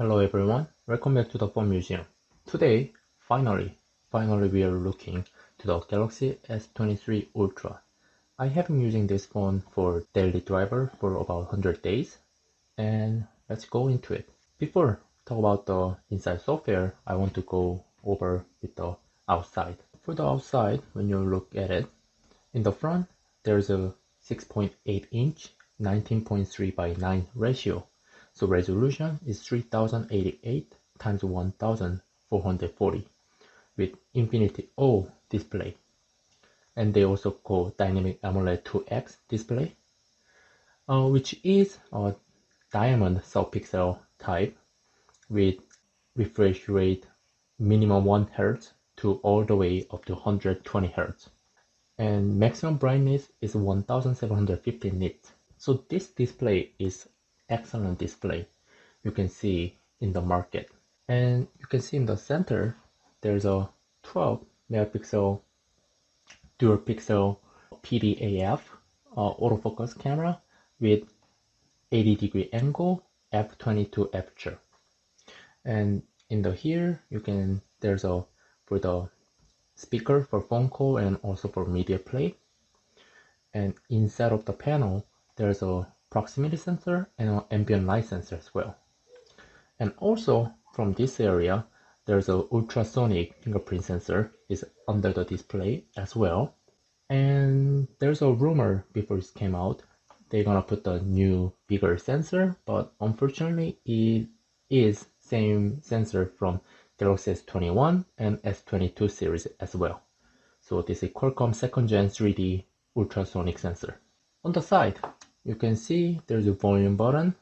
Hello everyone, welcome back to the Phone Museum. Today, finally, finally we are looking to the Galaxy S23 Ultra. I have been using this phone for daily driver for about 100 days and let's go into it. Before talk about the inside software, I want to go over with the outside. For the outside, when you look at it, in the front, there's a 6.8 inch 19.3 by 9 ratio so resolution is 3088 times 1440 with Infinity O display. And they also call Dynamic AMOLED 2X display, uh, which is a diamond subpixel type with refresh rate minimum 1 Hz to all the way up to 120 Hz. And maximum brightness is 1750 nits. So this display is excellent display you can see in the market. And you can see in the center, there's a 12 megapixel dual pixel PDAF uh, autofocus camera with 80 degree angle f22 aperture. And in the here, you can, there's a, for the speaker for phone call and also for media play. And inside of the panel, there's a proximity sensor and an ambient light sensor as well. And also from this area, there's a ultrasonic fingerprint sensor is under the display as well. And there's a rumor before it came out, they're gonna put the new bigger sensor, but unfortunately it is same sensor from Galaxy S21 and S22 series as well. So this is Qualcomm second gen 3D ultrasonic sensor. On the side, you can see there's a volume button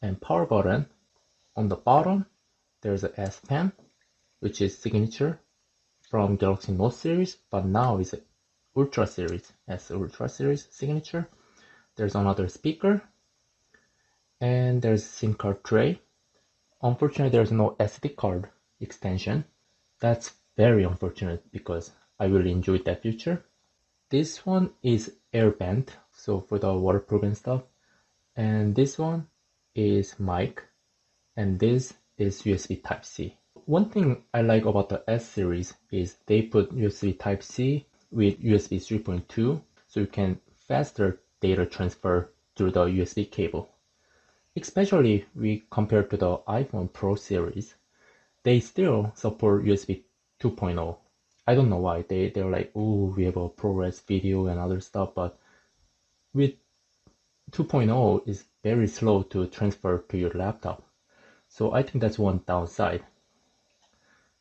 and power button. On the bottom, there's a S Pen, which is signature from Galaxy Note series, but now it's Ultra series, S Ultra series signature. There's another speaker, and there's SIM card tray. Unfortunately, there's no SD card extension. That's very unfortunate because I really enjoyed that feature. This one is air bent so for the waterproofing stuff. And this one is mic. And this is USB type C. One thing I like about the S series is they put USB type C with USB 3.2 so you can faster data transfer through the USB cable. Especially we compare to the iPhone Pro series they still support USB 2.0 I don't know why. They they're like oh we have a ProRes video and other stuff but with 2.0 is very slow to transfer to your laptop. So I think that's one downside.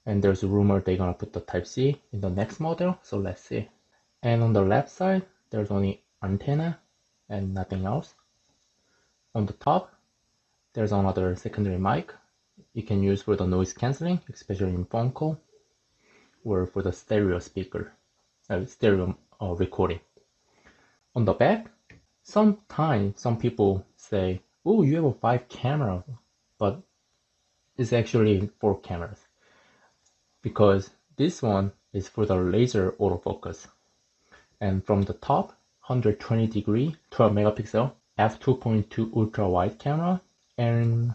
And there's a rumor they're gonna put the Type-C in the next model, so let's see. And on the left side, there's only antenna and nothing else. On the top, there's another secondary mic you can use for the noise cancelling, especially in phone call, or for the stereo speaker, uh, stereo uh, recording. On the back, sometimes some people say, "Oh, you have a five camera," but it's actually four cameras. Because this one is for the laser autofocus, and from the top, 120 degree, 12 megapixel f 2.2 ultra wide camera, and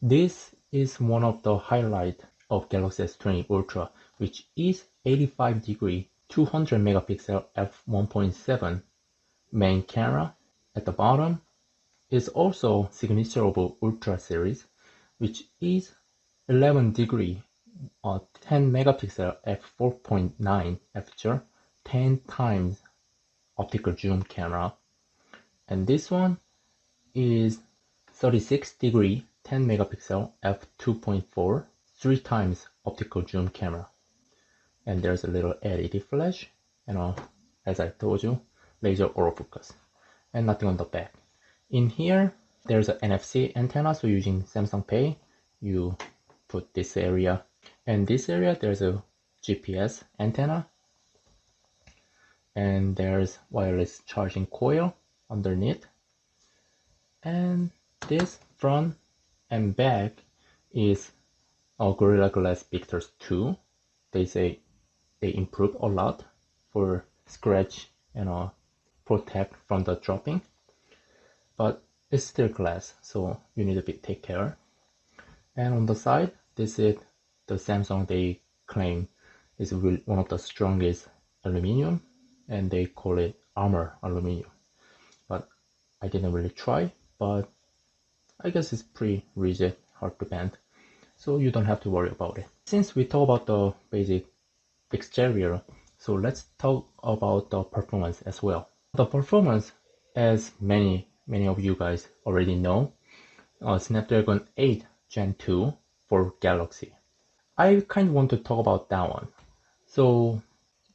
this is one of the highlight of Galaxy S20 Ultra, which is 85 degree, 200 megapixel f 1.7 Main camera at the bottom is also signature of Ultra series, which is 11 degree or 10 megapixel f4.9 aperture 10 times optical zoom camera. And this one is 36 degree 10 megapixel f2.4 3 times optical zoom camera. And there's a little LED flash and uh, as I told you laser autofocus and nothing on the back. In here, there's an NFC antenna, so using Samsung Pay, you put this area. And this area, there's a GPS antenna. And there's wireless charging coil underneath. And this front and back is a Gorilla Glass Victus 2. They say they improved a lot for scratch, you know, protect from the dropping but it's still glass so you need to be take care And on the side, this is the Samsung they claim is one of the strongest aluminum and they call it armor aluminum. But I didn't really try, but I guess it's pretty rigid, hard to bend, so you don't have to worry about it. Since we talk about the basic exterior, so let's talk about the performance as well. The performance, as many many of you guys already know, uh, Snapdragon 8 Gen 2 for Galaxy. I kind of want to talk about that one. So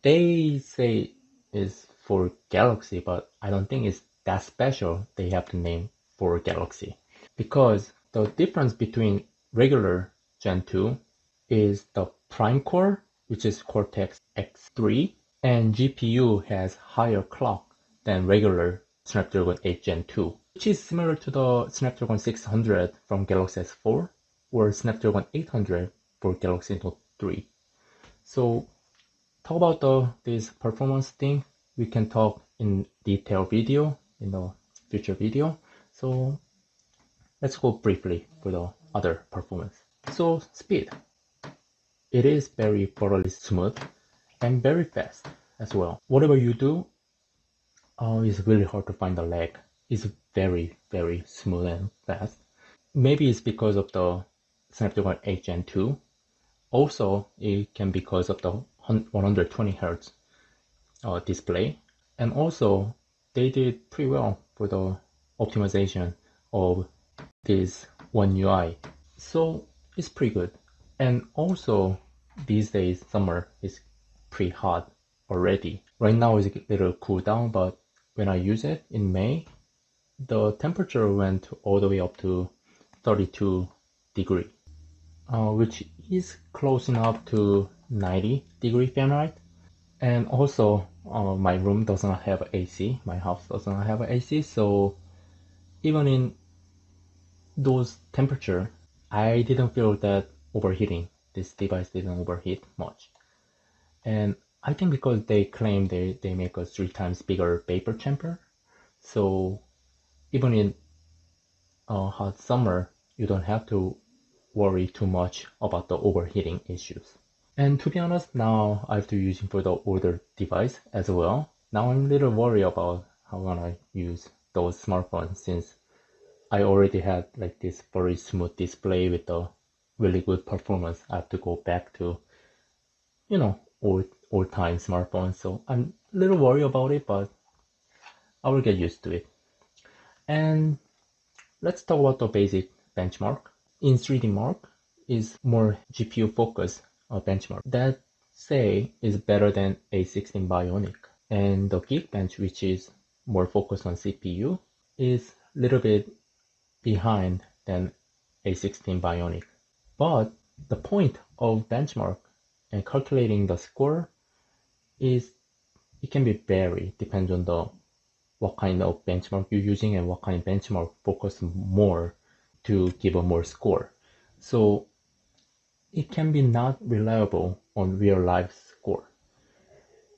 they say is for Galaxy, but I don't think it's that special they have the name for Galaxy. Because the difference between regular Gen 2 is the prime core, which is Cortex X3, and GPU has higher clock than regular Snapdragon 8 Gen 2, which is similar to the Snapdragon 600 from Galaxy S4 or Snapdragon 800 for Galaxy Note 3. So talk about the this performance thing. We can talk in detail video in the future video. So let's go briefly for the other performance. So speed. It is very thoroughly smooth and very fast as well. Whatever you do uh, it's really hard to find the lag it's very very smooth and fast. Maybe it's because of the snapdragon 8 gen 2 also it can be because of the 120 Hz uh, display. And also they did pretty well for the optimization of this one UI so it's pretty good. And also these days summer is pretty hot already. Right now it's a little cool down but when I use it in May the temperature went all the way up to 32 degree uh, which is close enough to 90 degree Fahrenheit. And also, uh, my room does not have AC. My house does not have AC, so even in those temperature, I didn't feel that overheating. This device didn't overheat much. And I think because they claim they, they make a three times bigger vapor chamber, so even in uh, hot summer, you don't have to worry too much about the overheating issues. And to be honest, now I have to use it for the older device as well. Now I'm a little worried about how I'm gonna use those smartphones since I already had like this very smooth display with the really good performance. I have to go back to, you know, old old time smartphone, So I'm a little worried about it, but I will get used to it. And let's talk about the basic benchmark in 3D Mark is more GPU focused benchmark that say is better than A16 Bionic. And the Geekbench, which is more focused on CPU, is a little bit behind than A16 Bionic. But the point of benchmark and calculating the score is it can be vary depends on the what kind of benchmark you're using and what kind of benchmark focus more to give a more score. So it can be not reliable on real life score.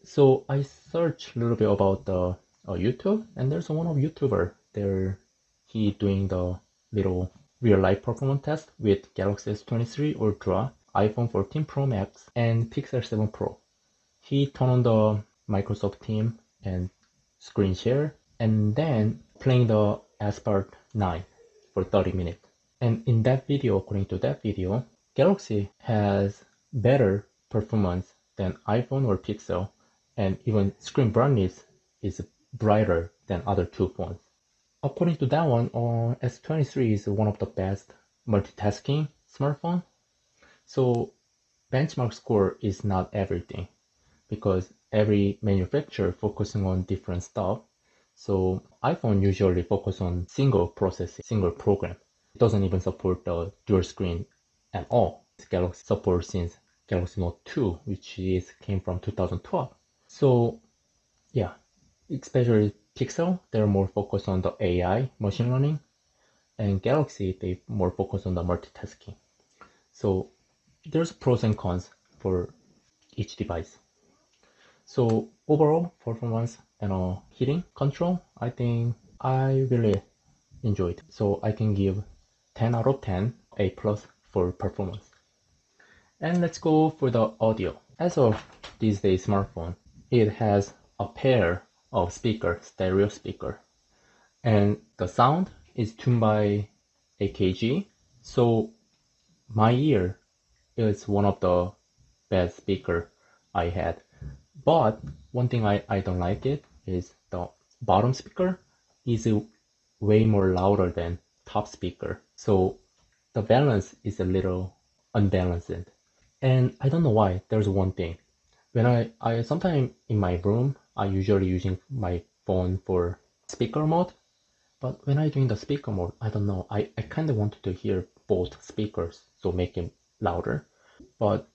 So I searched a little bit about the uh, YouTube and there's one of YouTuber there he doing the little real life performance test with Galaxy S23 Ultra, iPhone 14 Pro Max and Pixel 7 Pro. He turned on the Microsoft Team and screen share and then playing the Asphalt 9 for 30 minutes. And in that video, according to that video, Galaxy has better performance than iPhone or Pixel, and even screen brightness is brighter than other two phones. According to that one, uh, S23 is one of the best multitasking smartphone. So benchmark score is not everything because every manufacturer focusing on different stuff so iPhone usually focus on single processing, single program. It doesn't even support the dual screen at all. Galaxy supports since Galaxy Note 2, which is came from 2012. So yeah, especially Pixel, they're more focused on the AI, machine learning, and Galaxy, they more focus on the multitasking. So there's pros and cons for each device. So overall performance and uh, heating control, I think I really enjoyed. So I can give 10 out of 10, A plus for performance. And let's go for the audio. As of these days smartphone, it has a pair of speaker, stereo speaker. And the sound is tuned by AKG. So my ear is one of the best speaker I had. But one thing I, I don't like it is the bottom speaker is way more louder than top speaker. So the balance is a little unbalanced. And I don't know why. There's one thing. When I, I sometimes in my room, I usually using my phone for speaker mode. But when I doing the speaker mode, I don't know. I, I kind of wanted to hear both speakers, so make it louder. But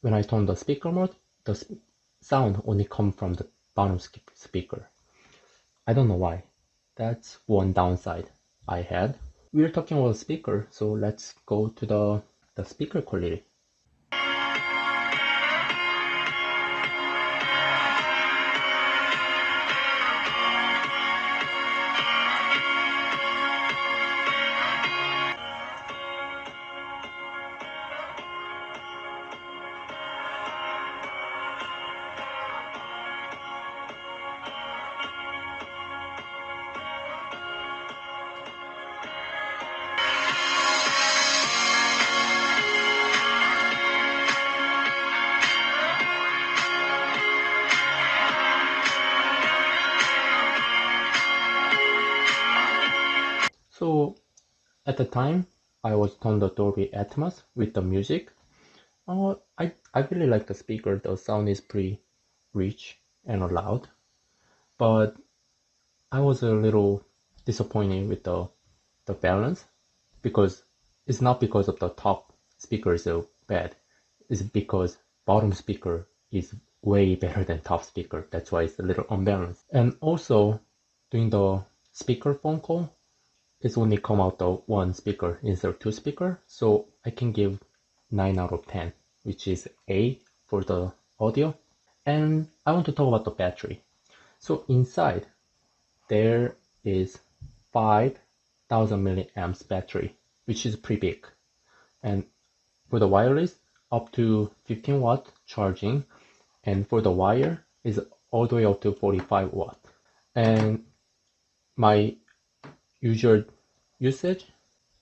when I turn the speaker mode, the sp sound only come from the bottom speaker. I don't know why. That's one downside I had. We're talking about speaker, so let's go to the, the speaker quality. Time, I was on the Dolby Atmos with the music. Uh, I, I really like the speaker. The sound is pretty rich and loud. But I was a little disappointed with the, the balance because it's not because of the top speaker is so bad. It's because bottom speaker is way better than top speaker. That's why it's a little unbalanced. And also doing the speaker phone call, it's only come out the one speaker instead of two speaker. So I can give 9 out of 10 which is A for the audio. And I want to talk about the battery. So inside there is 5000 milliamps battery which is pretty big. And for the wireless up to 15 watt charging. And for the wire is all the way up to 45 watt and my usual usage,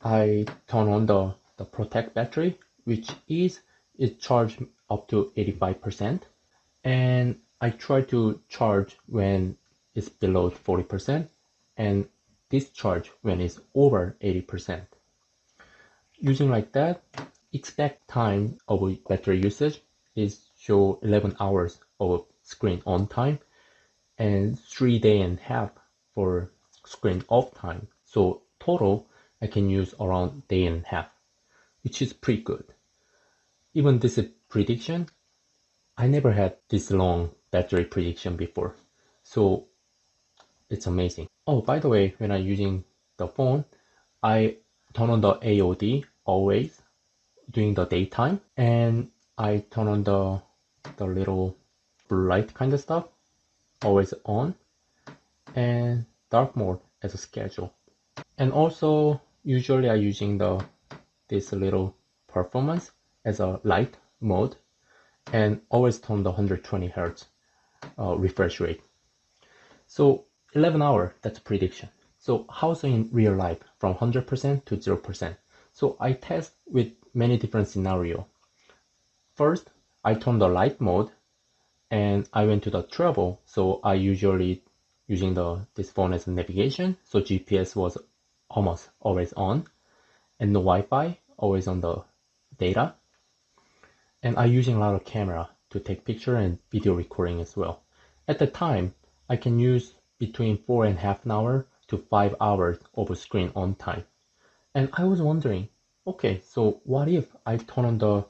I turn on the, the protect battery, which is it charged up to 85%. And I try to charge when it's below 40% and discharge when it's over 80%. Using like that, expect time of battery usage is show 11 hours of screen on time and three day and a half for screen off time. So total, I can use around day and a half, which is pretty good. Even this prediction, I never had this long battery prediction before. So it's amazing. Oh, by the way, when I'm using the phone, I turn on the AOD always during the daytime and I turn on the the little light kind of stuff always on and dark mode as a schedule and also usually I using the this little performance as a light mode and always turn the 120 hertz uh, refresh rate. So 11 hour that's prediction. So how's in real life? From 100% to 0% so I test with many different scenario. First I turn the light mode and I went to the travel so I usually using the this phone as a navigation. So GPS was almost always on and the Wi-Fi, always on the data. And I'm using a lot of camera to take picture and video recording as well. At the time, I can use between four and a half an hour to five hours of screen on time. And I was wondering, okay, so what if I turn on the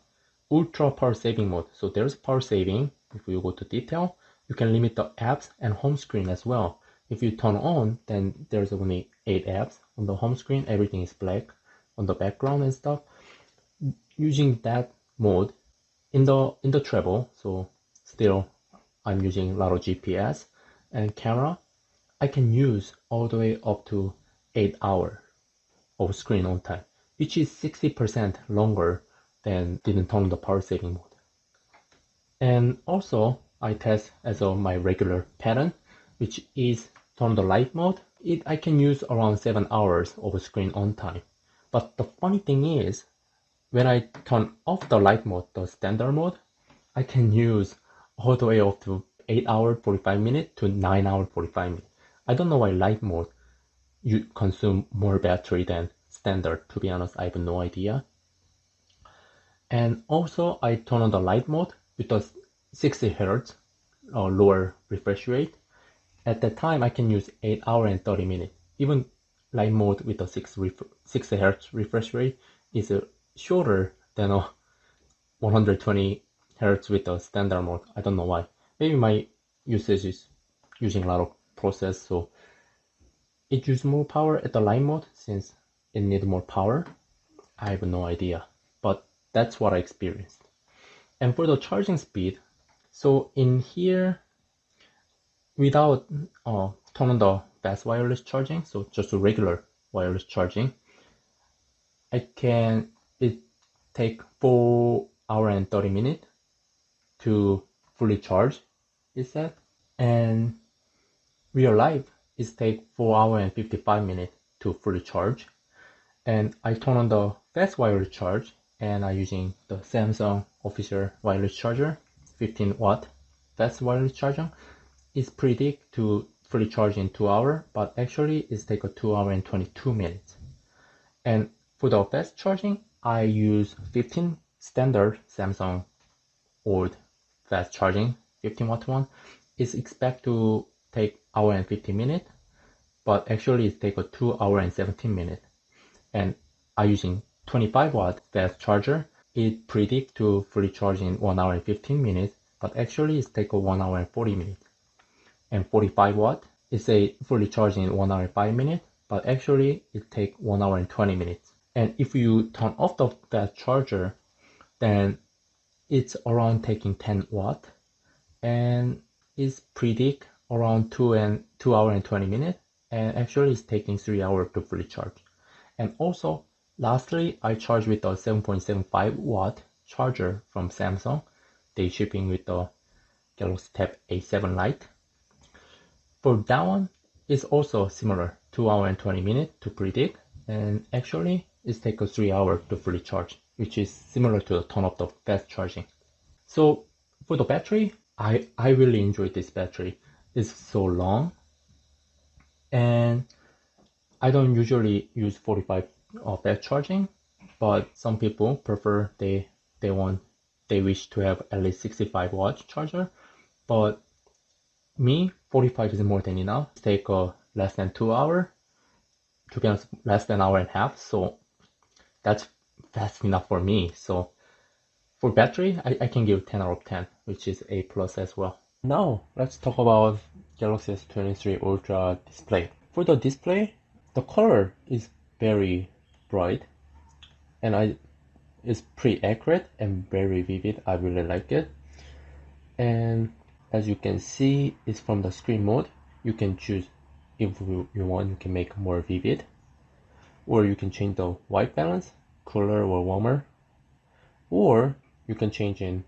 ultra power saving mode? So there's power saving. If you go to detail, you can limit the apps and home screen as well. If you turn on, then there's only eight apps on the home screen. Everything is black on the background and stuff. Using that mode in the in the travel, so still I'm using a lot of GPS and camera. I can use all the way up to eight hour of screen on time, which is 60% longer than didn't turn the power saving mode. And also I test as a, my regular pattern, which is turn the light mode. It, I can use around 7 hours of screen on time. But the funny thing is, when I turn off the light mode, the standard mode, I can use all the way up to 8 hour 45 minutes to 9 hour 45 minutes. I don't know why light mode you consume more battery than standard. To be honest, I have no idea. And also I turn on the light mode with the 60 hertz or lower refresh rate. At that time, I can use 8 hour and 30 minutes. Even light mode with a 6 60 hertz refresh rate is uh, shorter than a 120 hertz with a standard mode. I don't know why. Maybe my usage is using a lot of process, so it uses more power at the light mode since it needs more power. I have no idea, but that's what I experienced. And for the charging speed, so in here, without uh, turn on the fast wireless charging, so just regular wireless charging, I can it take four hour and 30 minutes to fully charge is that and real life is take 4 hour and 55 minutes to fully charge. And I turn on the fast wireless charge and I'm using the Samsung official wireless charger 15 watt fast wireless charger is predict to fully charge in 2 hour but actually it's take a 2 hour and 22 minutes. And for the fast charging I use 15 standard Samsung old fast charging 15 watt one. It's expect to take hour and 15 minutes but actually it take a 2 hour and 17 minutes and I using 25 watt fast charger. It predict to fully charge in 1 hour and 15 minutes but actually it take a 1 hour and 40 minutes and 45 watt is a fully charging in 1 hour and 5 minutes but actually it take 1 hour and 20 minutes and if you turn off the, that charger, then it's around taking 10 watt and it's predict around 2 and 2 hour and 20 minutes and actually it's taking 3 hours to fully charge. And also lastly I charge with a 7.75 watt charger from Samsung. They shipping with the Galaxy Tab A7 Lite. For that one, it's also similar 2 hour and 20 minutes to predict and actually it takes 3 hours to fully charge, which is similar to the turn of the fast charging. So for the battery, I, I really enjoy this battery. It's so long and I don't usually use 45 uh, fast charging, but some people prefer they they want they wish to have at least 65 watt charger. But me, 45 is more than enough. Take uh, less than two hour, to be honest, less than hour and a half. So that's fast enough for me. So for battery, I, I can give 10 out of 10, which is A plus as well. Now let's talk about Galaxy S23 Ultra display. For the display, the color is very bright and I it's pretty accurate and very vivid. I really like it. And as you can see, it's from the screen mode. You can choose if you, want, you can make more vivid. Or you can change the white balance cooler or warmer. Or you can change in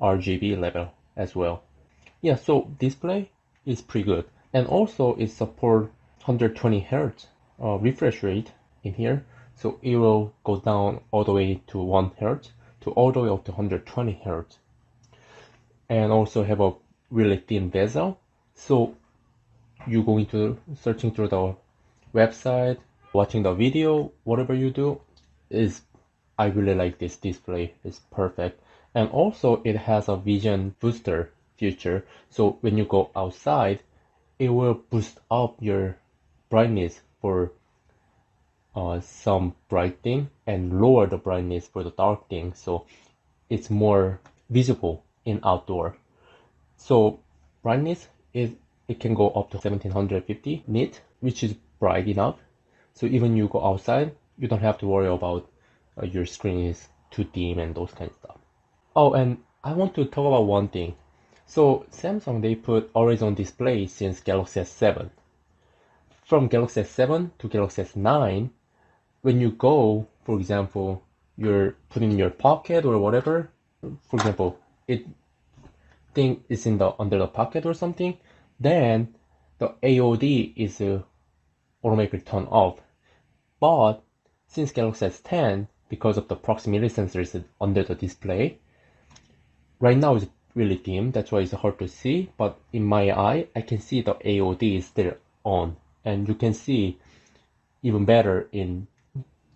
RGB level as well. Yeah so display is pretty good. And also it support 120 hertz uh, refresh rate in here. So it will go down all the way to 1 hertz to all the way up to 120 hertz. And also have a really thin bezel so you going to searching through the website watching the video, whatever you do, is I really like this display. It's perfect. And also it has a vision booster feature. So when you go outside, it will boost up your brightness for uh, some bright thing and lower the brightness for the dark thing. So it's more visible in outdoor. So brightness is it can go up to 1750 nit, which is bright enough so even you go outside, you don't have to worry about uh, your screen is too dim and those kind of stuff. Oh, and I want to talk about one thing. So Samsung, they put always on display since Galaxy S7. From Galaxy S7 to Galaxy S9, when you go for example, you're putting in your pocket or whatever, for example, it thing is in the under the pocket or something, then the AOD is uh, automatically turned off. But since Galaxy S10, because of the proximity sensors under the display, right now it's really dim, that's why it's hard to see, but in my eye, I can see the AOD is still on, and you can see even better in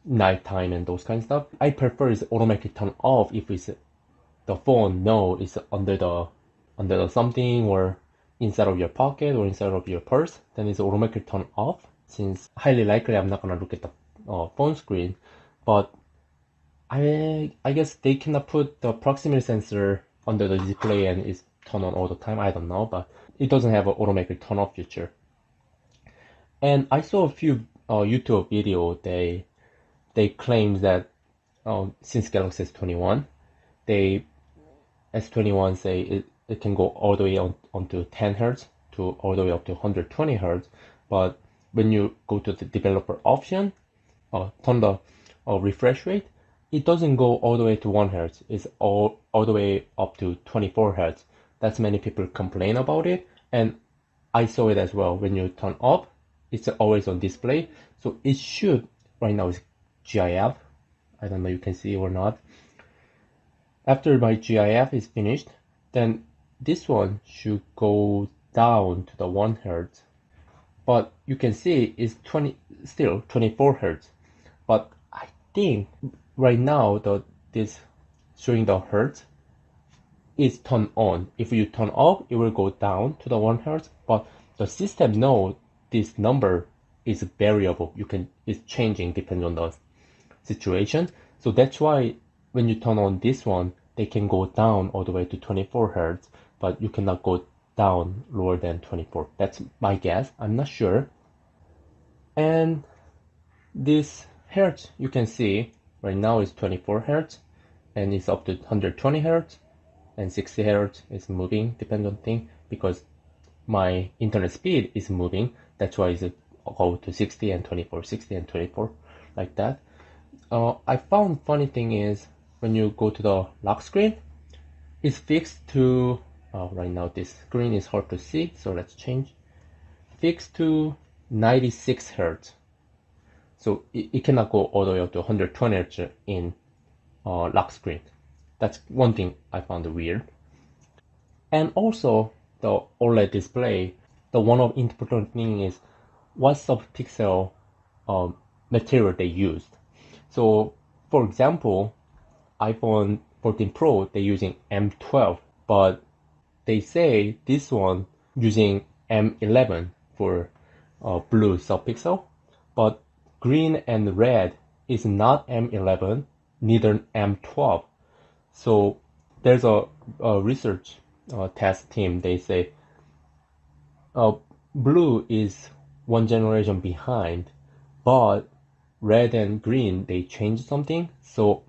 nighttime and those kind of stuff. I prefer it's automatically turn off if it's the phone know it's under the under something or inside of your pocket or inside of your purse, then it's automatically turn off. Since highly likely I'm not gonna look at the uh, phone screen, but I I guess they cannot put the proximity sensor under the display and it's turned on all the time. I don't know, but it doesn't have an automatic turn off feature. And I saw a few uh, YouTube video they they claim that um, since Galaxy S21, they S21 say it, it can go all the way on onto 10 hertz to all the way up to 120 hertz. But when you go to the developer option, uh, turn the uh, refresh rate, it doesn't go all the way to 1 hertz. It's all, all the way up to 24 hertz. That's many people complain about it. And I saw it as well. When you turn up, it's always on display. So it should, right now is GIF. I don't know you can see or not. After my GIF is finished, then this one should go down to the 1 hertz. But you can see it's 20, still 24 hertz. But I think right now the this showing the hertz is turned on. If you turn off, it will go down to the 1 hertz. But the system know this number is variable. You can it's changing depending on the situation. So that's why when you turn on this one, they can go down all the way to 24 hertz, but you cannot go down lower than 24. That's my guess. I'm not sure. And this hertz, you can see right now is 24 hertz and it's up to 120 hertz and 60 hertz is moving depending on thing because my internet speed is moving. That's why it's go to 60 and 24, 60 and 24 like that. Uh, I found funny thing is when you go to the lock screen, it's fixed to, uh, right now this screen is hard to see, so let's change. Fixed to 96 Hertz. So it, it cannot go all the way up to 120 Hertz in uh, lock screen. That's one thing I found weird. And also the OLED display, the one of important thing is what subpixel uh, material they used. So for example, iPhone 14 Pro, they're using M12, but they say this one using M11 for uh, blue subpixel, but green and red is not M11, neither M12. So there's a, a research uh, test team, they say uh, blue is one generation behind, but red and green, they changed something. So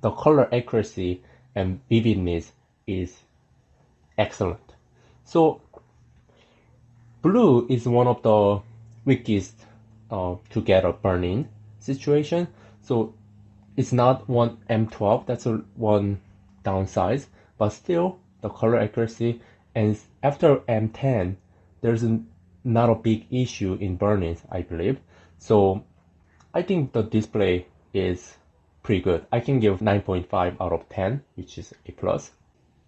the color accuracy and vividness is excellent. So blue is one of the weakest uh, to get a situation. So it's not one M12, that's a one downside, but still the color accuracy and after M10, there's not a big issue in burn-ins, I believe. So I think the display is pretty good. I can give 9.5 out of 10, which is a plus.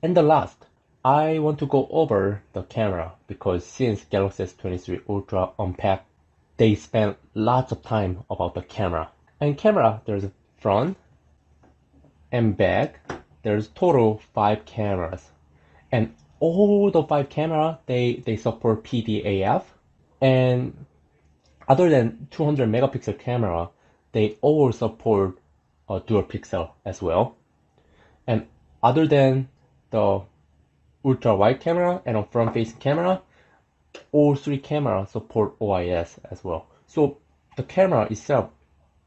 And the last, I want to go over the camera because since Galaxy S23 Ultra Unpacked, they spent lots of time about the camera. And camera, there's front and back. There's total five cameras, and all the five camera they they support PDAF, and other than 200 megapixel camera, they all support a dual pixel as well. And other than the ultra wide camera and a front facing camera, all three cameras support OIS as well. So the camera itself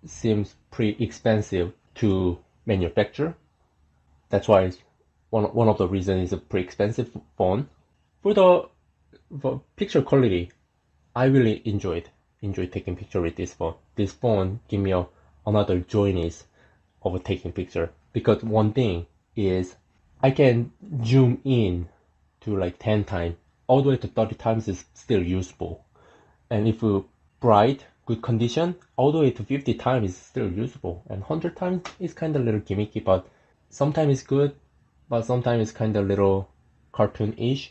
seems pretty expensive to manufacture. That's why one, one of the reasons it's a pretty expensive phone. For the for picture quality, I really enjoyed enjoy taking picture with this phone. This phone give me a another joyness of taking picture because one thing is I can zoom in to like 10 times. All the way to 30 times is still useful. And if you bright good condition all the way to 50 times is still usable and 100 times is kind of a little gimmicky but sometimes it's good but sometimes it's kind of a little cartoonish.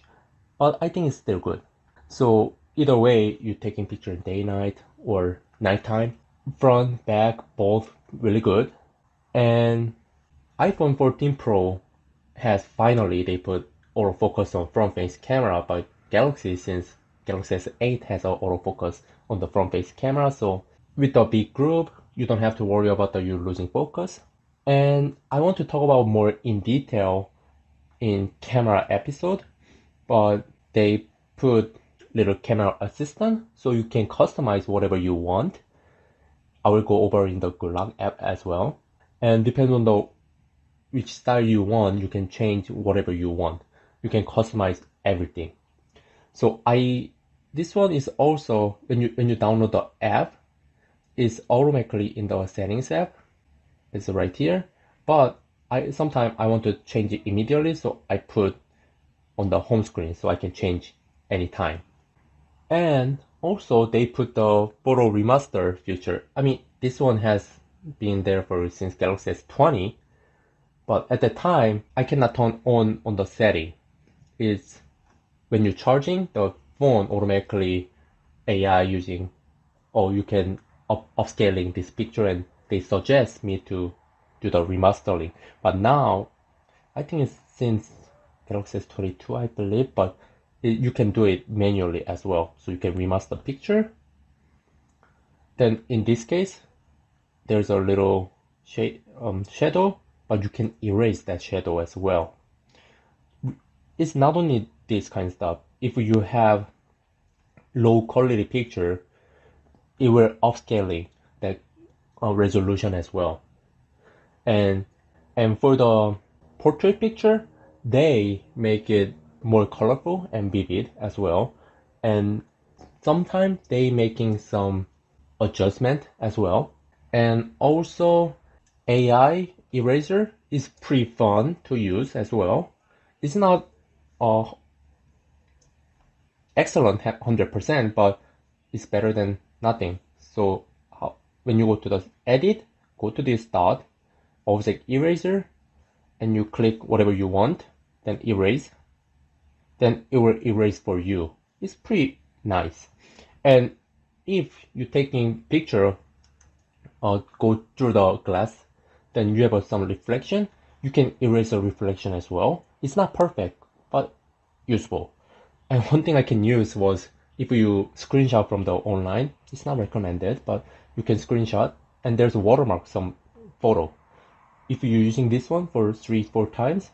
But I think it's still good. So either way you're taking picture day night or nighttime front back both really good. And iPhone 14 Pro has finally they put autofocus on front face camera but Galaxy since Galaxy S8 has autofocus on the front face camera so with a big group you don't have to worry about the you're losing focus. And I want to talk about more in detail in camera episode but they put little camera assistant so you can customize whatever you want. I will go over in the Good Lock app as well. And depending on the which style you want you can change whatever you want. You can customize everything. So I this one is also when you when you download the app is automatically in the settings app. It's right here. But I sometimes I want to change it immediately so I put on the home screen so I can change anytime. And also they put the photo remaster feature. I mean this one has been there for since Galaxy S20 but at the time I cannot turn on on the setting. Is when you're charging the phone automatically AI using or you can up upscaling this picture and they suggest me to do the remastering. But now I think it's since Galaxy S22 I believe but it, you can do it manually as well. So you can remaster the picture. Then in this case there's a little shade, um, shadow but you can erase that shadow as well. It's not only this kind of stuff. If you have low quality picture it will upscaling that uh, resolution as well. And and for the portrait picture they make it more colorful and vivid as well. And sometimes they making some adjustment as well. And also ai eraser is pretty fun to use as well. It's not uh, excellent 100% but it's better than nothing. So when you go to the edit go to this dot object eraser and you click whatever you want then erase then it will erase for you. It's pretty nice. And if you're taking picture uh, go through the glass then you have some reflection you can erase the reflection as well it's not perfect but useful and one thing I can use was if you screenshot from the online, it's not recommended, but you can screenshot and there's a watermark some photo. If you're using this one for three, four times,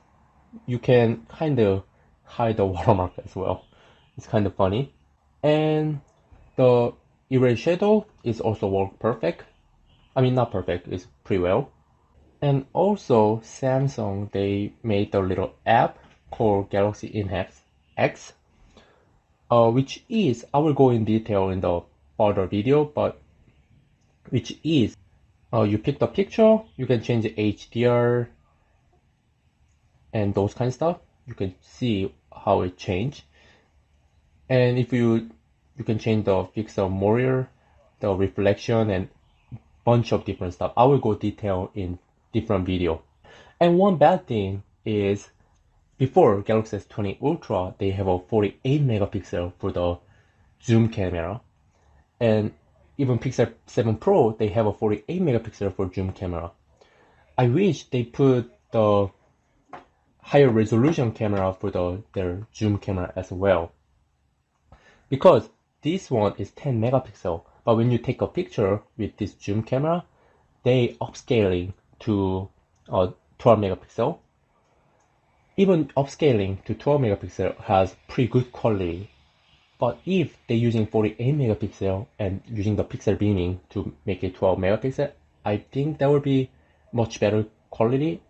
you can kind of hide the watermark as well. It's kind of funny. And the erase shadow is also work perfect. I mean, not perfect, it's pretty well. And also Samsung, they made a little app called Galaxy Enhance X uh, which is, I will go in detail in the other video, but which is, uh, you pick the picture, you can change HDR and those kind of stuff. You can see how it change. And if you, you can change the pixel moire, the reflection and bunch of different stuff. I will go detail in different video. And one bad thing is before Galaxy S20 Ultra, they have a 48 megapixel for the zoom camera. And even Pixel 7 Pro, they have a 48 megapixel for zoom camera. I wish they put the higher resolution camera for the, their zoom camera as well. Because this one is 10 megapixel, but when you take a picture with this zoom camera, they upscaling to uh, 12 megapixel even upscaling to 12 megapixel has pretty good quality. But if they're using 48 megapixel and using the pixel binning to make it 12 megapixel, I think that would be much better quality.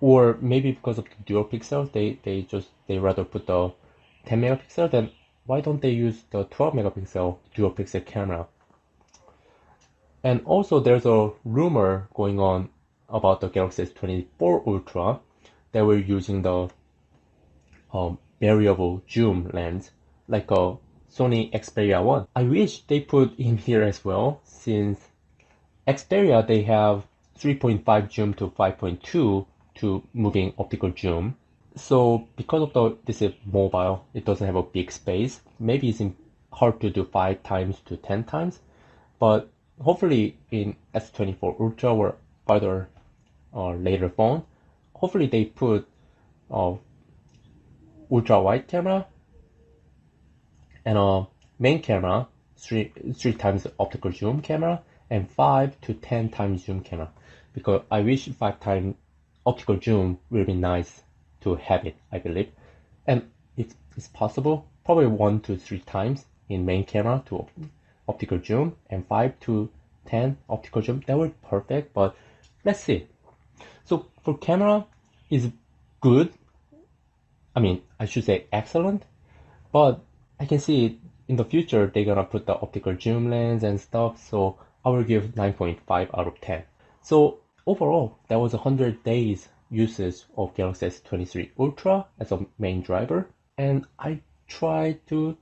Or maybe because of the dual pixel, they, they just they rather put the 10 megapixel, then why don't they use the 12 megapixel dual pixel camera? And also there's a rumor going on about the Galaxy S24 Ultra that we're using the um, variable zoom lens like a Sony Xperia 1. I wish they put in here as well since Xperia they have 3.5 zoom to 5.2 to moving optical zoom. So because of the this is mobile, it doesn't have a big space. Maybe it's hard to do five times to ten times, but hopefully in S24 Ultra or other uh, later phone, hopefully they put uh, ultra wide camera and a main camera, three three times optical zoom camera, and five to ten times zoom camera. Because I wish five times optical zoom will be nice to have it, I believe. And if it's possible, probably one to three times in main camera to optical zoom and five to 10 optical zoom, that be perfect, but let's see. So for camera is good. I mean, I should say excellent, but I can see in the future they're gonna put the optical zoom lens and stuff, so I will give 9.5 out of 10. So overall, that was 100 days uses of Galaxy S23 Ultra as a main driver, and I tried to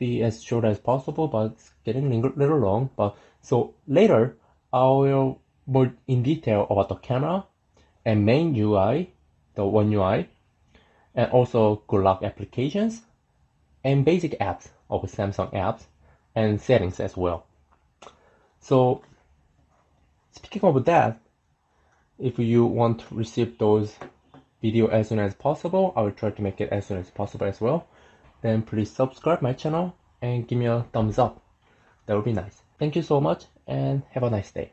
be as short as possible, but it's getting a little long. But so later, I will more in detail about the camera and main UI, the One UI, and also Good Lock applications and basic apps of Samsung apps and settings as well. So speaking of that, if you want to receive those video as soon as possible, I will try to make it as soon as possible as well. Then please subscribe my channel and give me a thumbs up. That would be nice. Thank you so much and have a nice day.